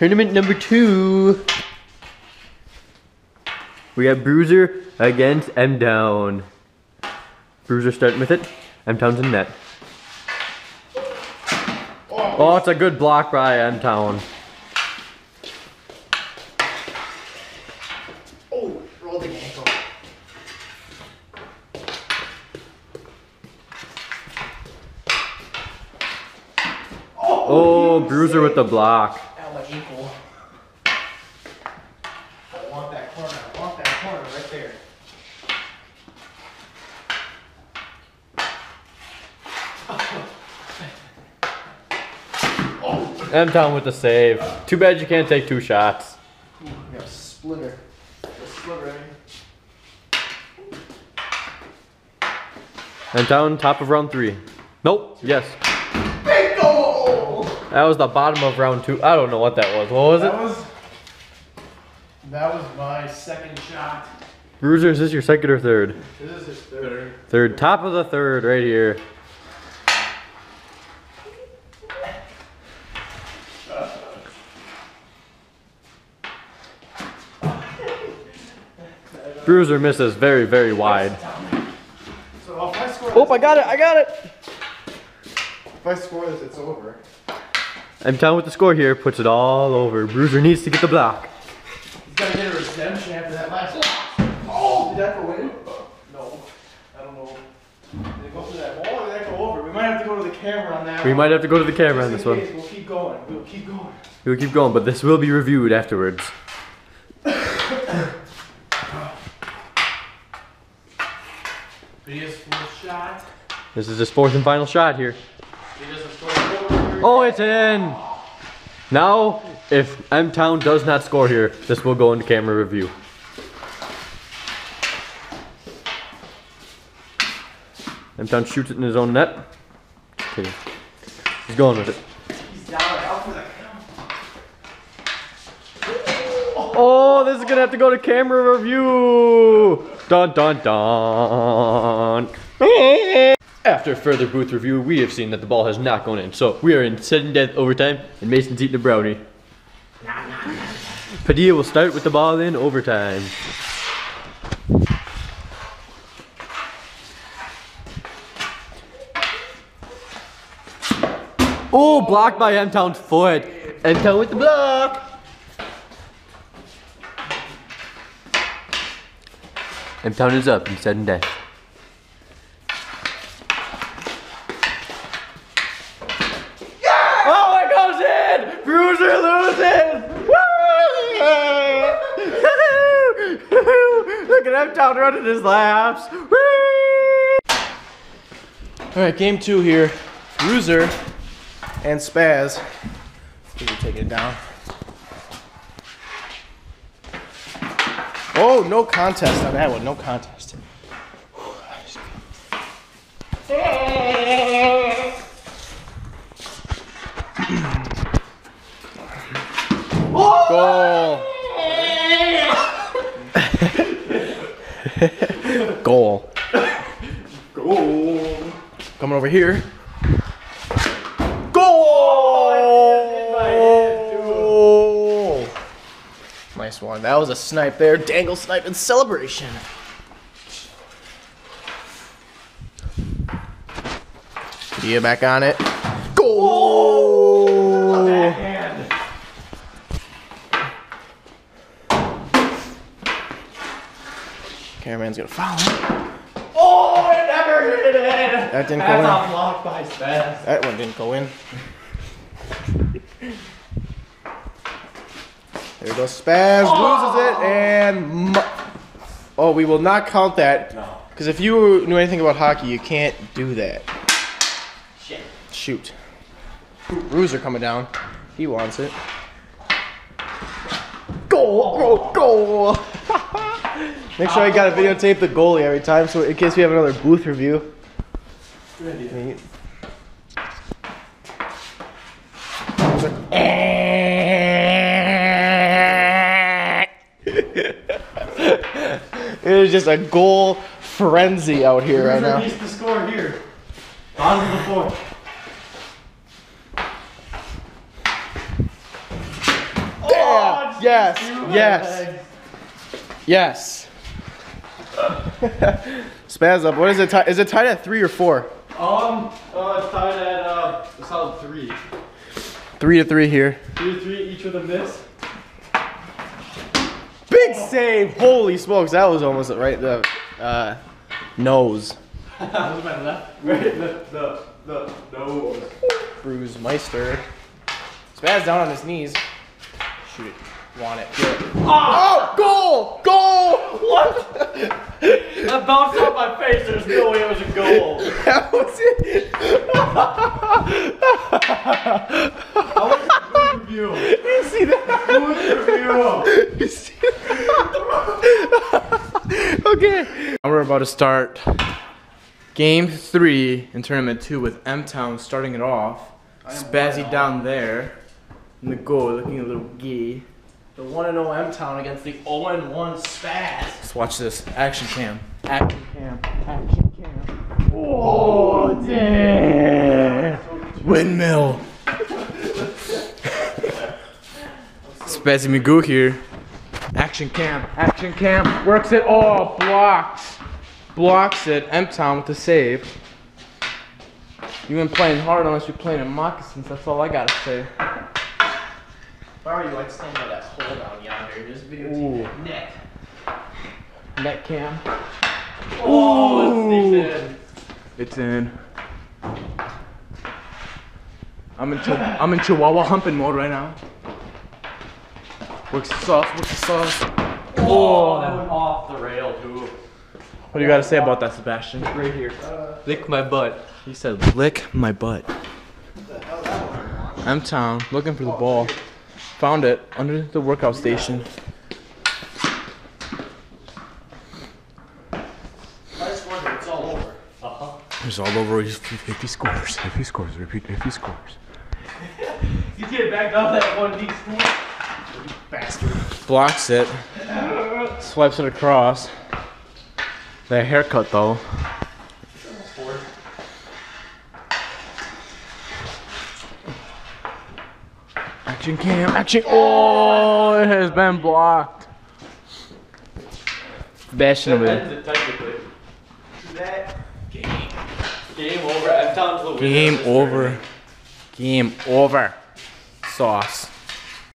tournament number two. We got Bruiser against M Town. Bruiser starting with it. M Town's in net. Oh, it's a good block by M Town. Oh. Oh, Bruiser with the block my ankle. I want that corner. I want that corner right there. M Town with the save. Too bad you can't take two shots. Ooh, I got a splitter. A splitter right. M Town, top of round three. Nope. Yes. Bingo! That was the bottom of round two. I don't know what that was. What was That it? was that was my second shot. Bruiser, is this your second or third? This is his third. Third. Top of the third, right here. Bruiser misses very, very wide. So if I score, Oh, I got it! I got it! if I score this, it's over. I'm down with the score here. Puts it all over. Bruiser needs to get the block. He's gotta get a redemption after that last. Oh, did that go in? No, I don't know. Did it go through that wall or did that go over? We might have to go to the camera on that. We one. might have to go to the camera on this in one. We'll keep going. We'll keep going. We'll keep going, but this will be reviewed afterwards. He has full shot. This is his fourth and final shot here. Oh, it's in! Now, if M Town does not score here, this will go into camera review. M Town shoots it in his own net. Kidding. He's going with it. Oh, this is gonna have to go to camera review. Dun dun dun. After a further booth review, we have seen that the ball has not gone in. So we are in sudden death overtime, and Mason's eating a brownie. Padilla will start with the ball in overtime. Oh, blocked by M Town's foot. M Town with the block. M Town is up in sudden death. Oh, it goes in! Bruiser loses! At running his laps. All right, game two here. Bruiser and Spaz. We're taking it down. Oh, no contest on that one. No contest. Goal. Goal. Goal. Coming over here. Goal! Nice one. That was a snipe there. Dangle snipe in celebration. Dia back on it. Goal! Cameraman's gonna foul him. Oh, it never hit it! That didn't go That's in. a block by Spaz. That one didn't go in. There goes Spaz, oh. loses it, and oh, we will not count that. No. Because if you knew anything about hockey, you can't do that. Shit. Shoot. Bruiser coming down. He wants it. Goal! Goal! Goal! Make sure I gotta videotape the goalie every time, so in case we have another booth review. Me- It is just a goal frenzy out here right now. needs to score here. Of the fourth. Oh, yes, yes, yes. Spaz up. What is it? Ti- is it tied at three or four? Um, uh, it's tied at uh, a solid three. Three to three here. Three to three, each with a miss. Big save! Holy smokes, that was almost right the uh, nose. That was my left. Right, the, the, the nose. Bruise Meister. Spaz down on his knees. Shoot it. Want it. Feel it. Oh! Goal! Goal! What? that bounced off my face. There's no way it was a goal. That was it. How was the review? you see that? review? You see that? okay. Now we're about to start game three in tournament two with M Town starting it off. Spazzy down there in the goal, looking a little gay. The 1 0 M Town against the 0 1 Spaz. Let's watch this. Action cam. Action cam. Action cam. Oh, damn. Windmill. Spazzy Magoo here. Action cam. Action cam. Works it. Oh, blocks. Blocks it. M Town with the save. You been playing hard unless you're playing in moccasins. That's all I gotta say. If I were you, I'd stand by that hole down yonder. Just Ooh. videotape that net. Net cam. Oh, it sneaks in. It's in. I'm in I'm in Chihuahua humping mode right now. Works the sauce, works the sauce. Oh, that went off the rail too. What do you gotta say about that, Sebastian? Right here. Lick my butt. He said, "Lick my butt." M Town looking for the ball. Found it under the workout station. I just wonder, it's all over. Uh-huh. It's all over. If he scores, if he scores, repeat. If he scores. You get back down that one D Bastard. Blocks it. Swipes it across. That haircut though. Action cam, action. Oh, it has been blocked. Bashing him in. Ends it game. Game over. M Town's the winner. Game over. Game over. Sauce.